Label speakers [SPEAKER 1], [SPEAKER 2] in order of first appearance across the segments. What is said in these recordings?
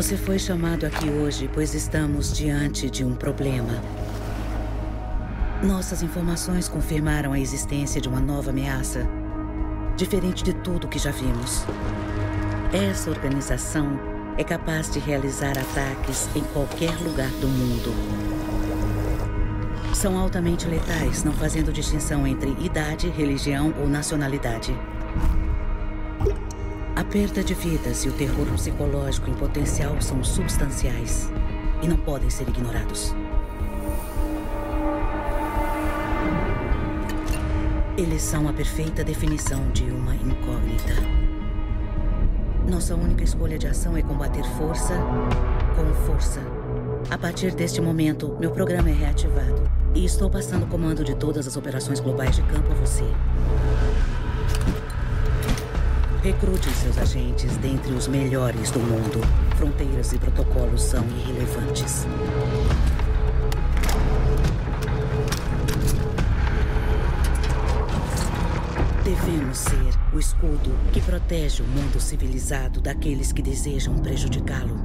[SPEAKER 1] Você foi chamado aqui hoje pois estamos diante de um problema. Nossas informações confirmaram a existência de uma nova ameaça, diferente de tudo que já vimos. Essa organização é capaz de realizar ataques em qualquer lugar do mundo. São altamente letais, não fazendo distinção entre idade, religião ou nacionalidade. A perda de vidas e o terror psicológico em potencial são substanciais e não podem ser ignorados. Eles são a perfeita definição de uma incógnita. Nossa única escolha de ação é combater força com força. A partir deste momento, meu programa é reativado e estou passando o comando de todas as operações globais de campo a você. Recrute seus agentes dentre os melhores do mundo. Fronteiras e protocolos são irrelevantes. Devemos ser o escudo que protege o mundo civilizado daqueles que desejam prejudicá-lo.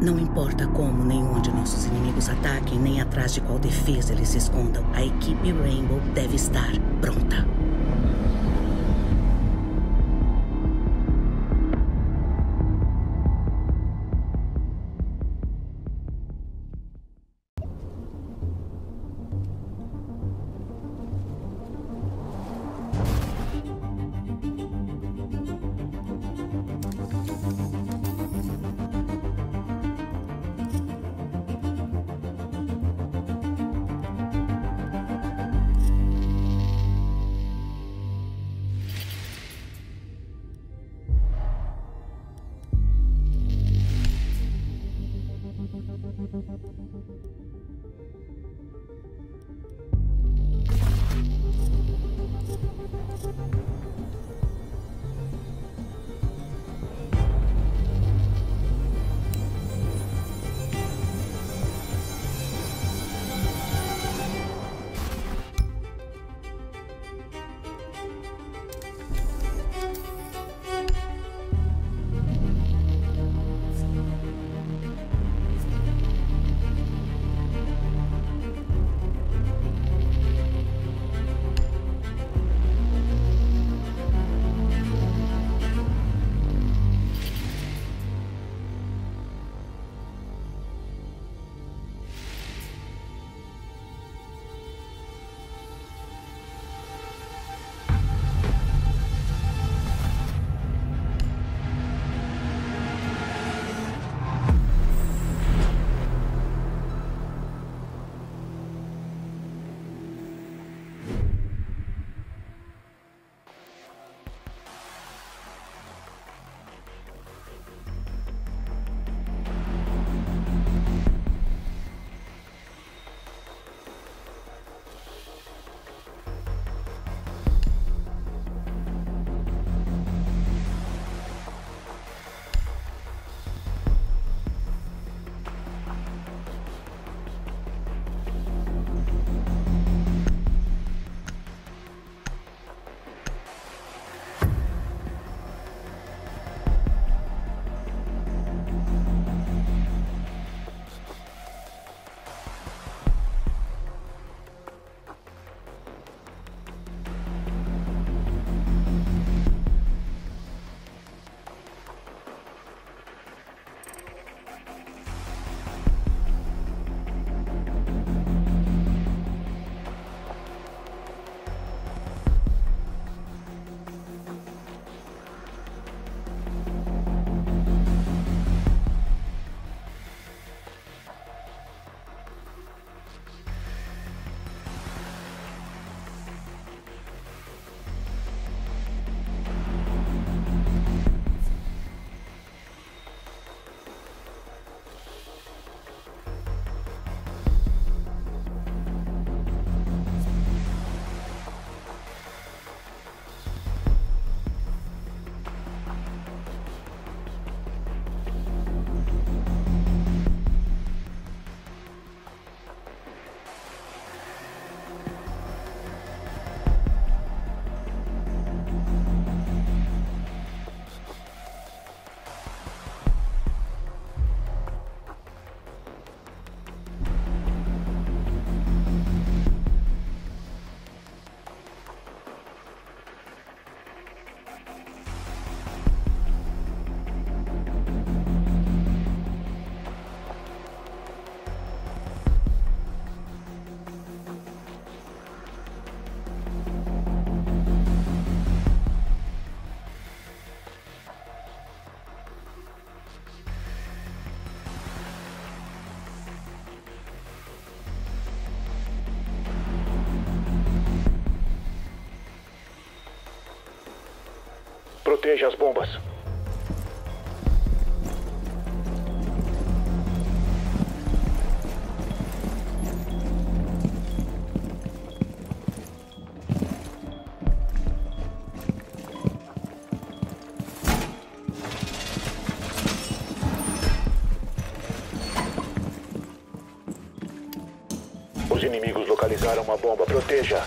[SPEAKER 1] Não importa como nem onde nossos inimigos ataquem, nem atrás de qual defesa eles se escondam, a equipe Rainbow deve estar pronta.
[SPEAKER 2] Proteja as bombas. Os inimigos localizaram uma bomba. Proteja.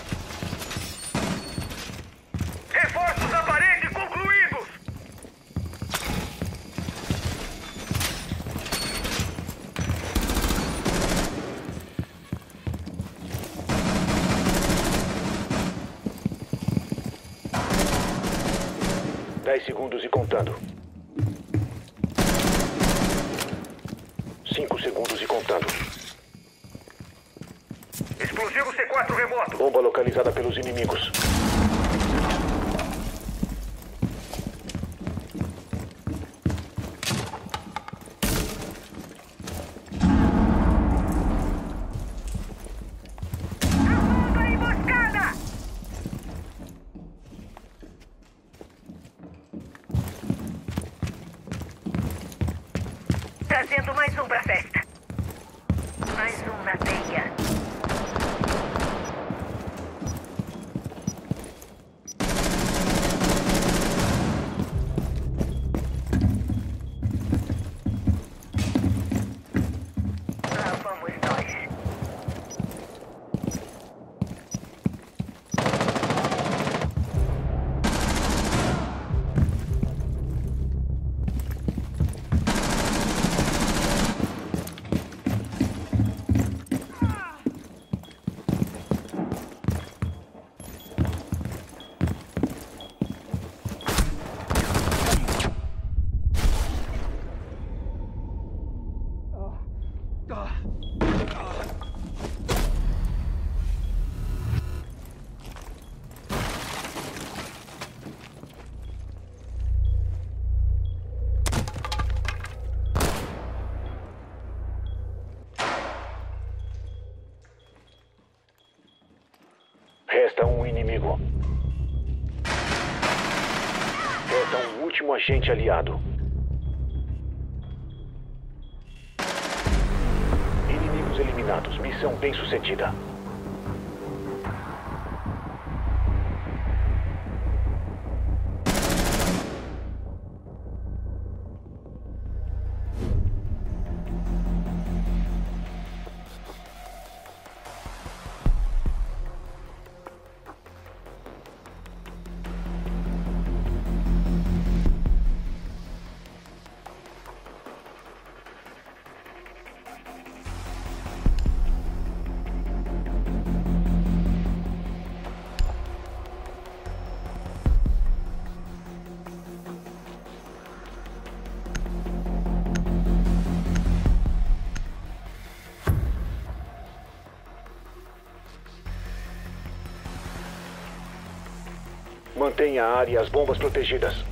[SPEAKER 2] 10 segundos e contando. 5 segundos e contando.
[SPEAKER 3] Explosivo C4 remoto.
[SPEAKER 2] Bomba localizada pelos inimigos.
[SPEAKER 3] Trazendo mais um pra festa.
[SPEAKER 2] Inimigo. Resta um último agente aliado. Inimigos eliminados. Missão bem sucedida. Mantenha a área e as bombas protegidas.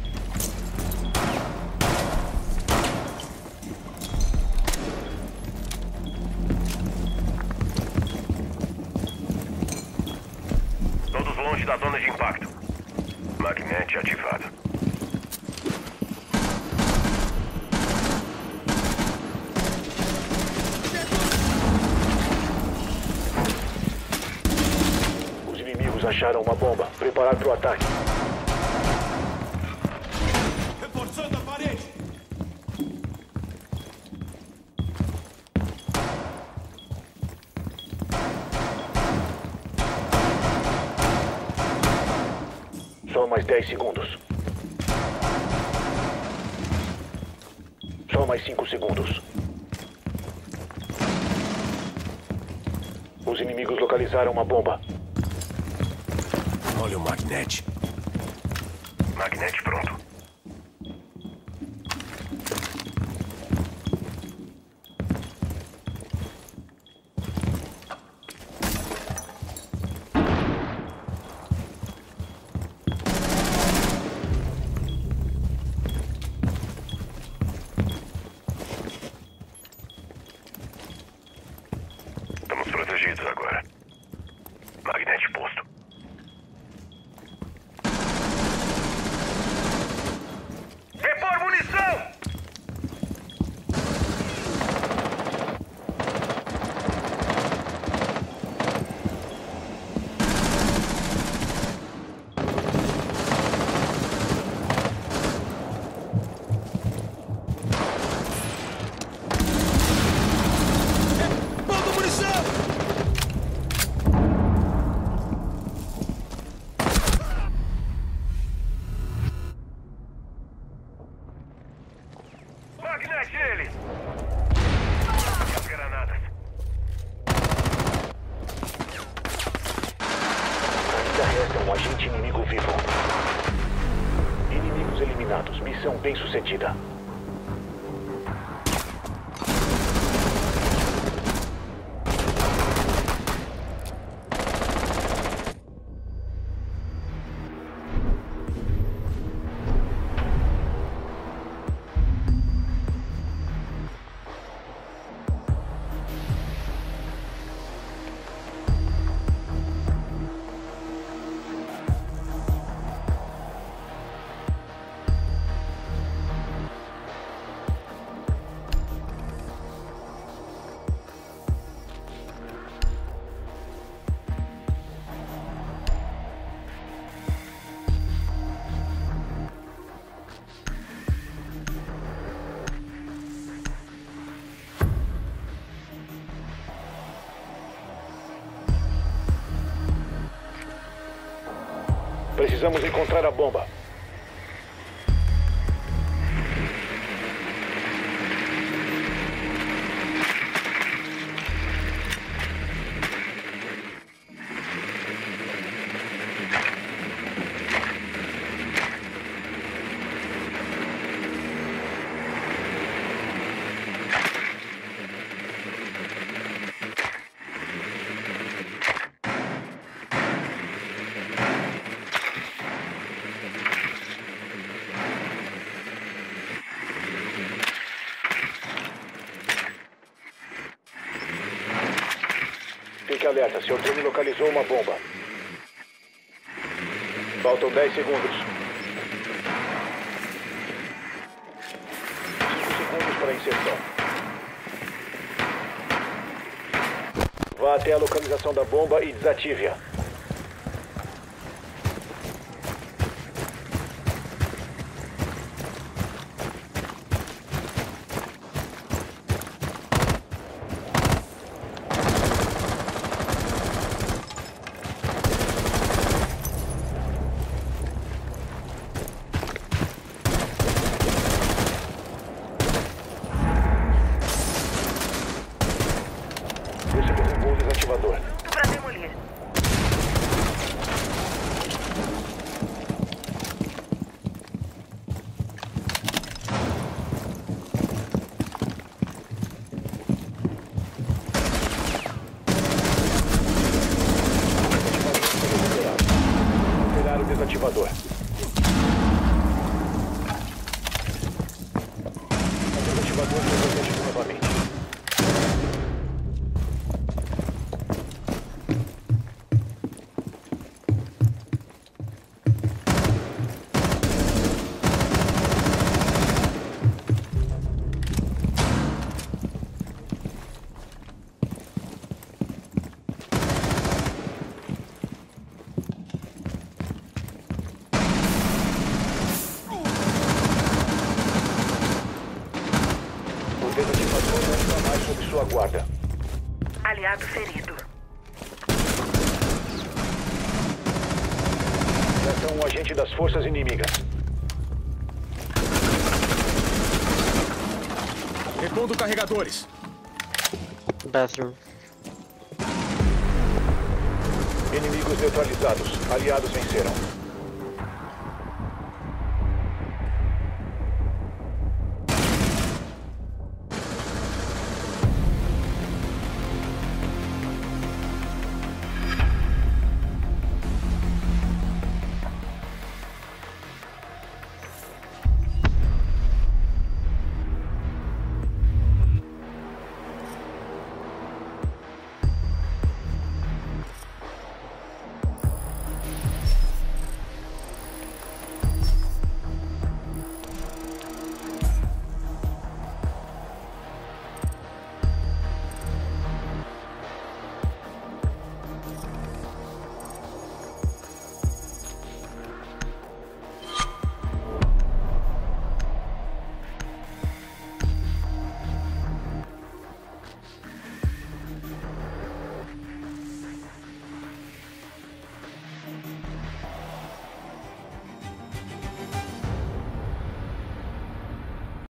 [SPEAKER 2] Acharam uma bomba. Preparar para o ataque.
[SPEAKER 4] Reforçando a parede!
[SPEAKER 2] Só mais 10 segundos. Só mais 5 segundos. Os inimigos localizaram uma bomba.
[SPEAKER 4] Olha o magnete.
[SPEAKER 3] Magnete pronto. Estamos protegidos agora. Magnete posto.
[SPEAKER 2] Precisamos encontrar a bomba. Alerta, seu time localizou uma bomba. Faltam 10 segundos. 5 segundos para a inserção. Vá até a localização da bomba e desative-a. Você derrubou o desativador.
[SPEAKER 5] Pronto pra demolir.
[SPEAKER 2] Operar o desativador. Sua guarda.
[SPEAKER 5] Aliado ferido.
[SPEAKER 2] Já são um agente das forças inimigas.
[SPEAKER 4] Repondo carregadores.
[SPEAKER 6] Bathroom.
[SPEAKER 2] Inimigos neutralizados. Aliados venceram.